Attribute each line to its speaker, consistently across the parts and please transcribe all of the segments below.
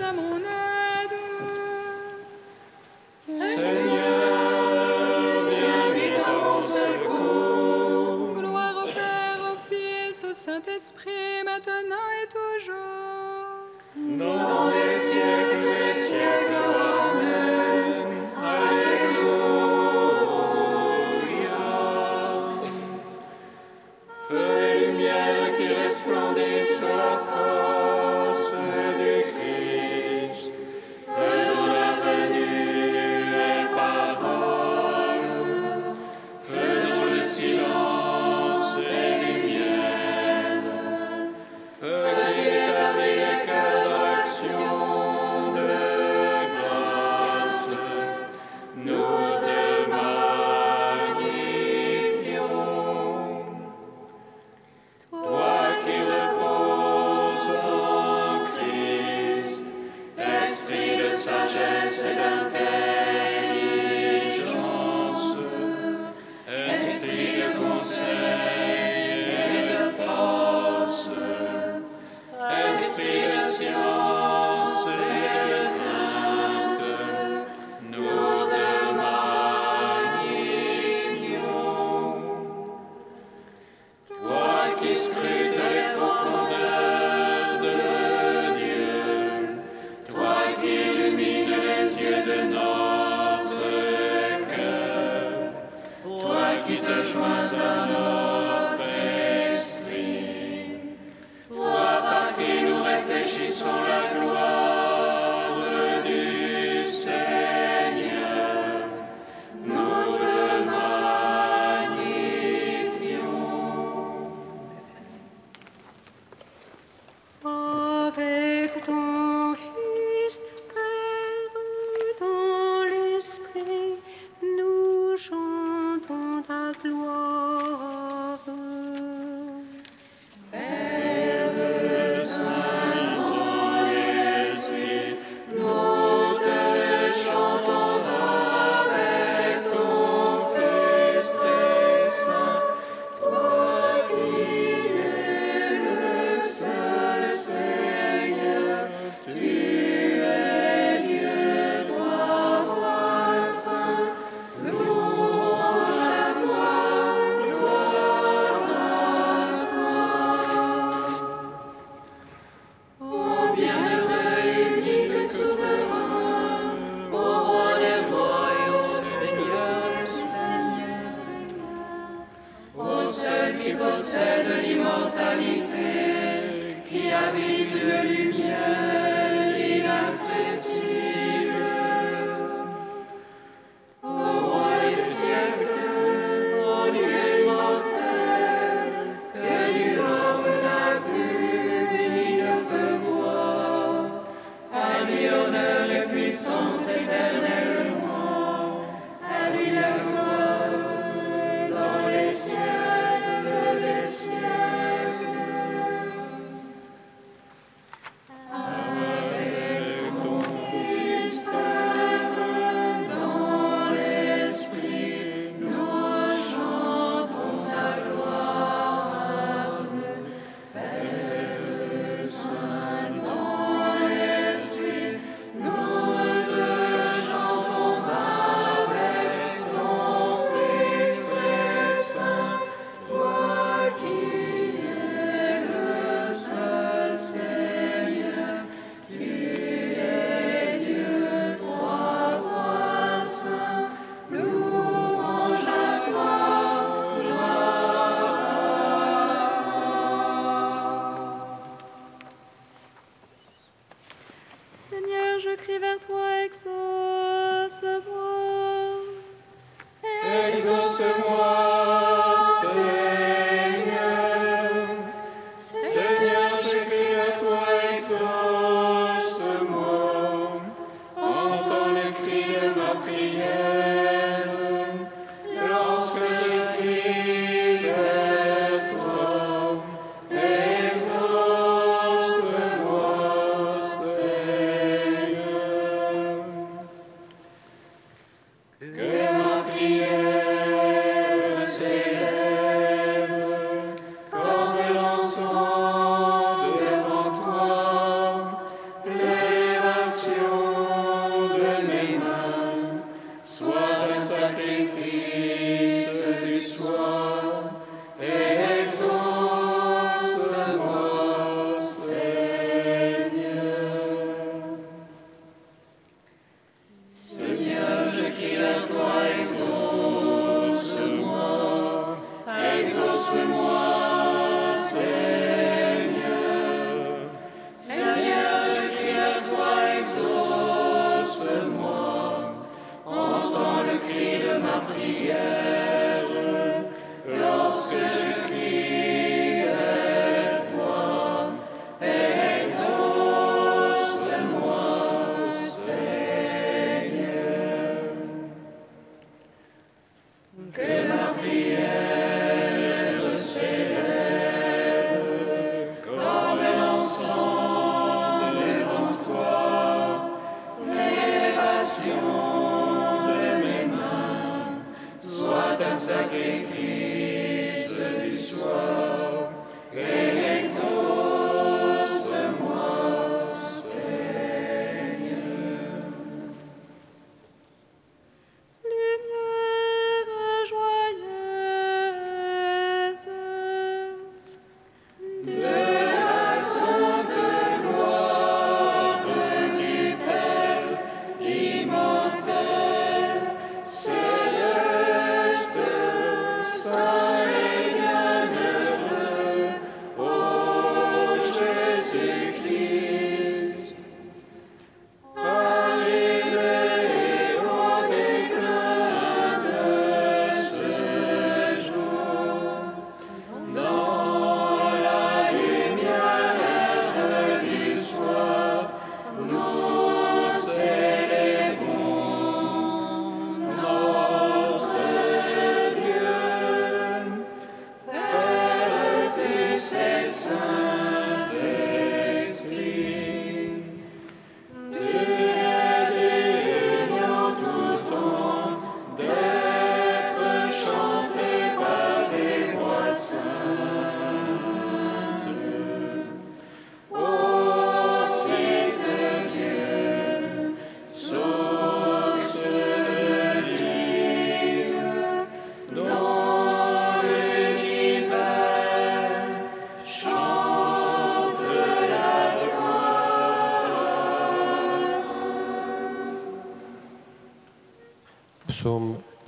Speaker 1: à mon aide.
Speaker 2: Seigneur, viens vite en secours.
Speaker 1: Gloire au Père, au Fils, au Saint-Esprit, maintenant et toujours.
Speaker 2: Dans les siècles. l'immortalité qui habite le lumière.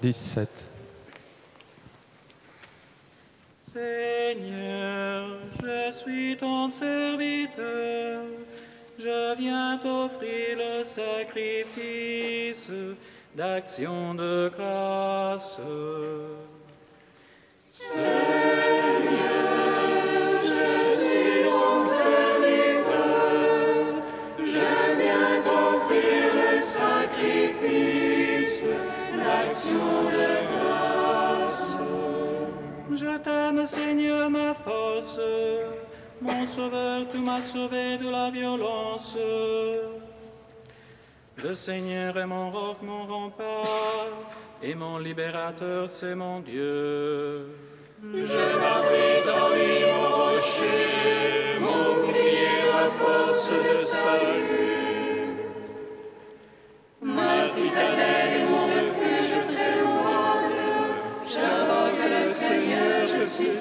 Speaker 3: 17.
Speaker 4: Seigneur, je suis ton serviteur, je viens t'offrir le sacrifice d'action de grâce. Je t'aime, Seigneur, ma force, mon sauveur, tu m'as sauvé de la violence. Le Seigneur est mon roc, mon rempart, et mon libérateur, c'est mon Dieu.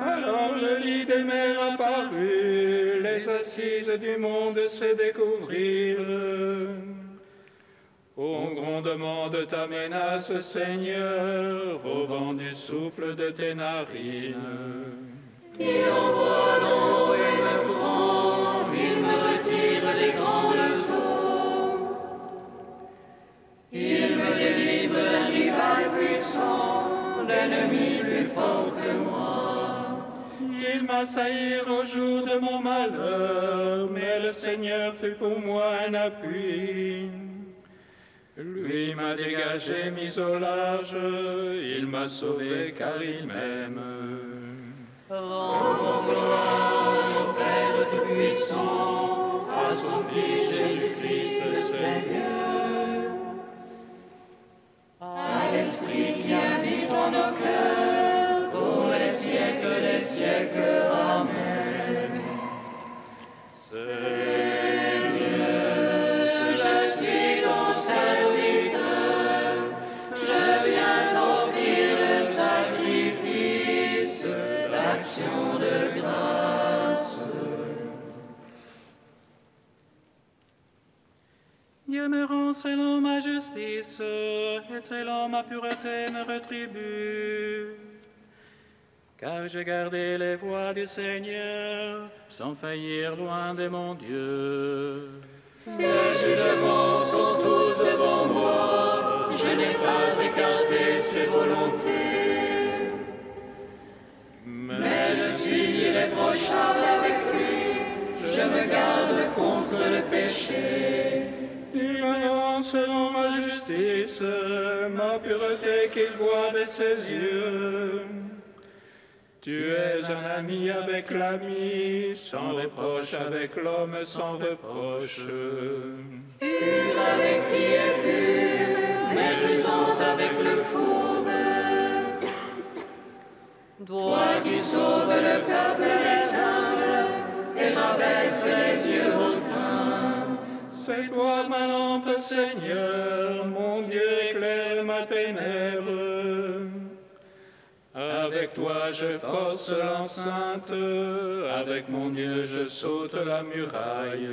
Speaker 4: Alors le lit des mers apparut, les assises du monde se découvrirent. Au grondement de ta menace, Seigneur, au vent du souffle de tes narines.
Speaker 2: des grandes eaux. Il me délivre rival puissant, l'ennemi plus fort que moi.
Speaker 4: Ils m'assaillirent au jour de mon malheur, mais le Seigneur fut pour moi un appui. Lui m'a dégagé, mis au large, il m'a sauvé car il m'aime.
Speaker 2: Rendons gloire au Père Tout-Puissant, à son Fils Jésus-Christ le Seigneur. À l'Esprit qui habite en nos cœurs, pour les siècles des siècles. Amen.
Speaker 4: Dieu me rend selon ma justice, et selon ma pureté me rétribue. Car j'ai gardé les voies du Seigneur, sans faillir loin de mon Dieu.
Speaker 2: Ces jugements sont tous devant moi, je n'ai pas écarté ses volontés.
Speaker 4: Ma pureté qu'il voit de ses yeux. Tu es un ami avec l'ami, sans reproche avec l'homme sans reproche.
Speaker 2: Pur avec qui est pur, méprisante avec le fourbe. Toi qui sauves le peuple des âmes et rabaisse les yeux.
Speaker 4: C'est toi ma lampe, Seigneur, mon Dieu éclaire ma ténèbre. Avec toi je force l'enceinte, avec mon Dieu je saute la muraille.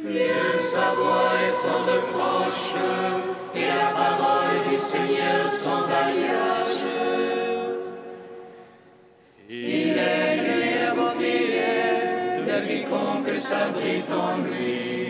Speaker 2: Dieu, sa voix est sans reproche, et la parole du Seigneur sans alliage. Il est lui un bouclier de quiconque s'abrite en lui.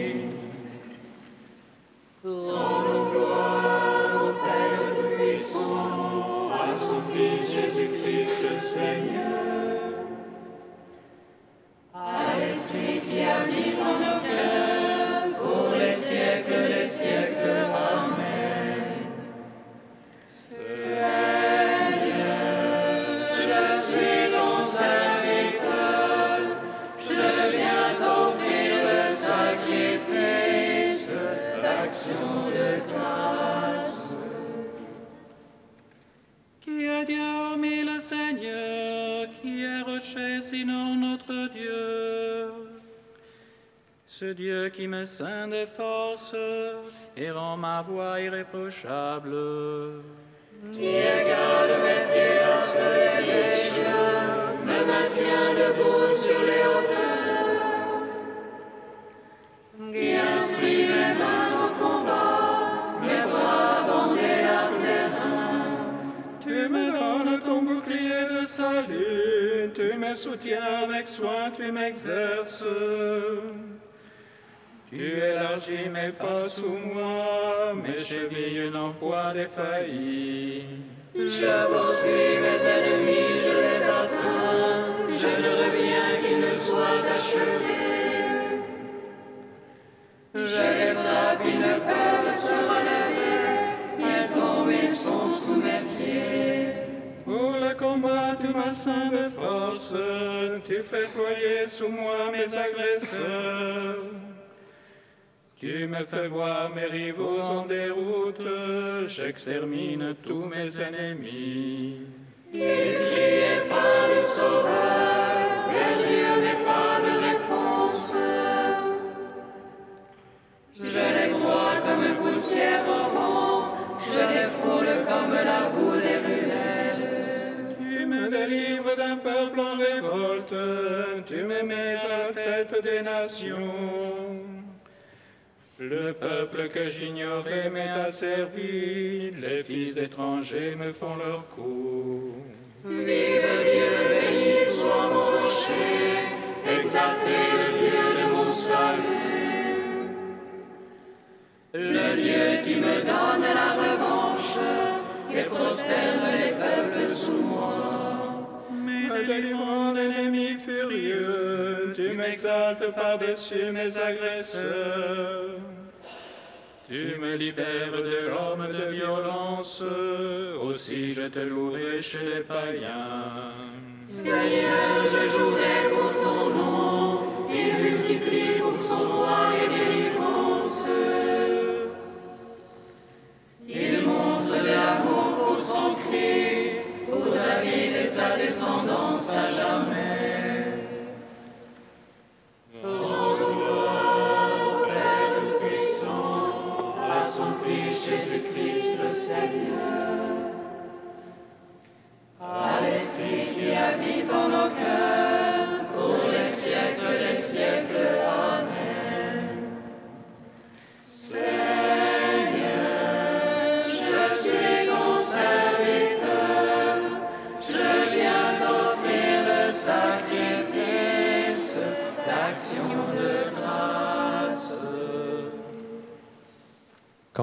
Speaker 4: Dieu qui me scinde de force et rend ma voie irréprochable. Élargis mes pas sous moi, mes chevilles n'ont point défailli.
Speaker 2: Je poursuis mes ennemis, je les atteins, je ne reviens qu'ils ne soient achevés. Je les frappe, ils ne peuvent se relever, ils tombent, ils sont sous mes pieds.
Speaker 4: Pour le combat, tu m'as saint de force, tu fais ployer sous moi mes agresseurs. Tu me fais voir mes rivaux en déroute, j'extermine tous mes ennemis.
Speaker 2: Ils criaient pas le sauveur, vers Dieu mais pas de réponse. Je les broie comme poussière au vent, je les foule comme la boue des ruelles.
Speaker 4: Tu me délivres d'un peuple en révolte, tu me mets à la tête des nations. Le peuple que j'ignorais m'est asservi, les fils étrangers me font leur cours.
Speaker 2: Vive Dieu, béni soit mon rocher, exalté le Dieu de mon salut.
Speaker 4: Le Dieu qui me donne la revanche et prosterne les peuples sous moi.
Speaker 2: Me délivrant d'ennemis furieux, tu m'exaltes par-dessus mes agresseurs. Tu me libères de l'homme de violence, aussi je te louerai chez les païens.
Speaker 4: Seigneur, je jouerai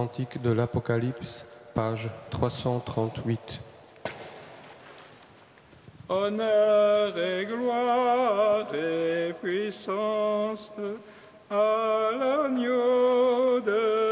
Speaker 3: Cantique de l'Apocalypse, page 338.
Speaker 2: Honneur et gloire et puissance à l'agneau de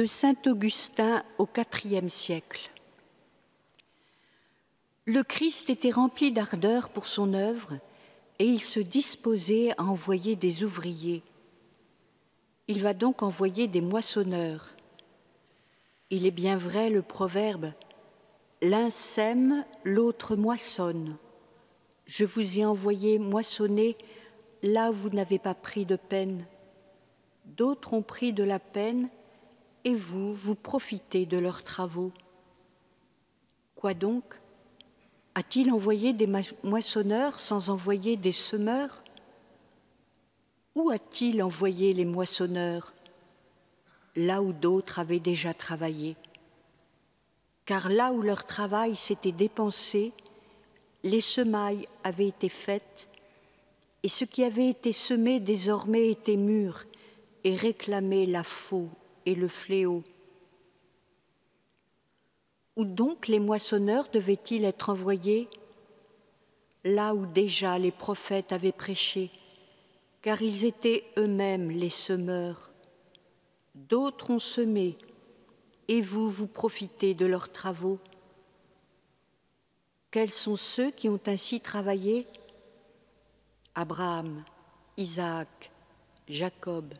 Speaker 4: de
Speaker 5: Saint Augustin au IVe siècle. Le Christ était rempli d'ardeur pour son œuvre et il se disposait à envoyer des ouvriers. Il va donc envoyer des moissonneurs. Il est bien vrai le proverbe L'un sème, l'autre moissonne. Je vous ai envoyé moissonner là où vous n'avez pas pris de peine. D'autres ont pris de la peine et vous, vous profitez de leurs travaux. Quoi donc? A-t-il envoyé des moissonneurs sans envoyer des semeurs? Où a-t-il envoyé les moissonneurs? Là où d'autres avaient déjà travaillé. Car là où leur travail s'était dépensé, les semailles avaient été faites Et ce qui avait été semé désormais était mûr et réclamait la faux le fléau. Où donc les moissonneurs devaient-ils être envoyés? Là où déjà les prophètes avaient prêché, car ils étaient eux-mêmes les semeurs. D'autres ont semé, et vous, vous profitez de leurs travaux. Quels sont ceux qui ont ainsi travaillé? Abraham, Isaac, Jacob.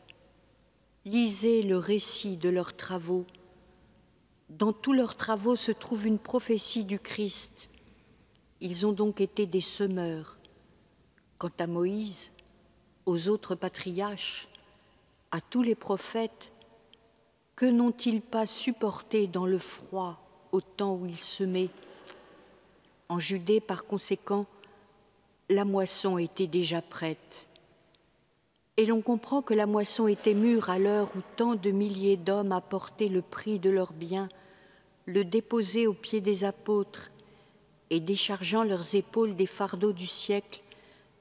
Speaker 5: Lisez le récit de leurs travaux. Dans tous leurs travaux se trouve une prophétie du Christ. Ils ont donc été des semeurs. Quant à Moïse, aux autres patriarches, à tous les prophètes, que n'ont-ils pas supporté dans le froid au temps où ils semaient En Judée, par conséquent, la moisson était déjà prête. Et l'on comprend que la moisson était mûre à l'heure où tant de milliers d'hommes apportaient le prix de leurs biens, le déposaient aux pieds des apôtres, et déchargeant leurs épaules des fardeaux du siècle,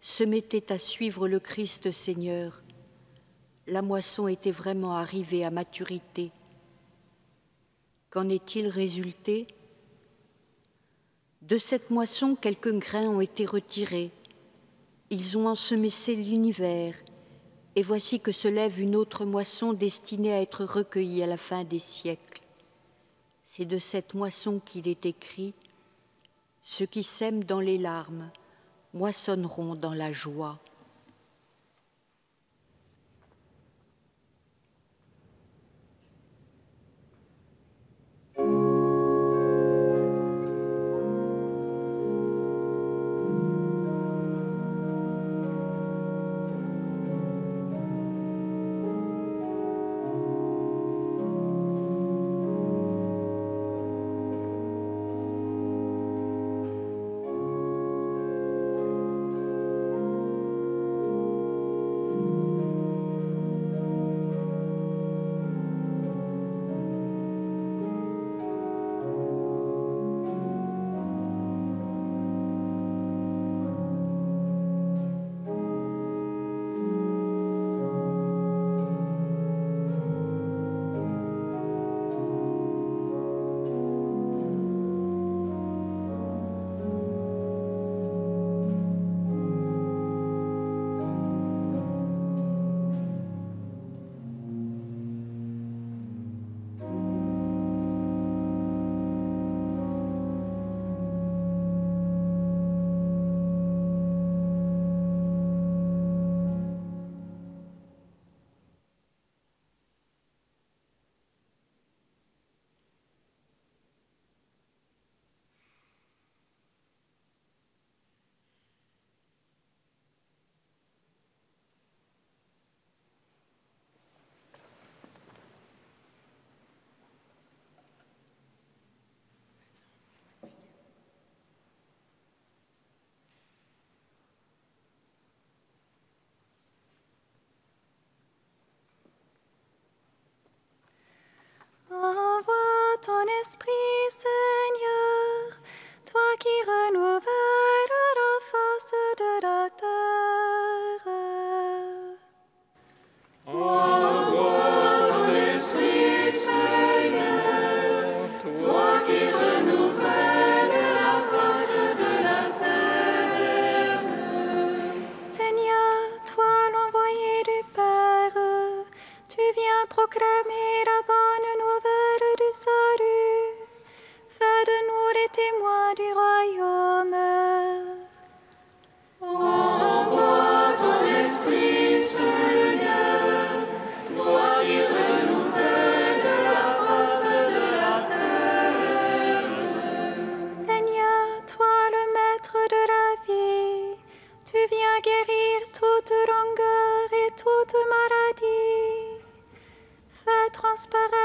Speaker 5: se mettaient à suivre le Christ Seigneur. La moisson était vraiment arrivée à maturité. Qu'en est-il résulté? De cette moisson, quelques grains ont été retirés ils ont ensemessé l'univers, et voici que se lève une autre moisson destinée à être recueillie à la fin des siècles. C'est de cette moisson qu'il est écrit Ceux qui sèment dans les larmes moissonneront dans la joie.
Speaker 2: transparent.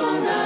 Speaker 2: Penché sur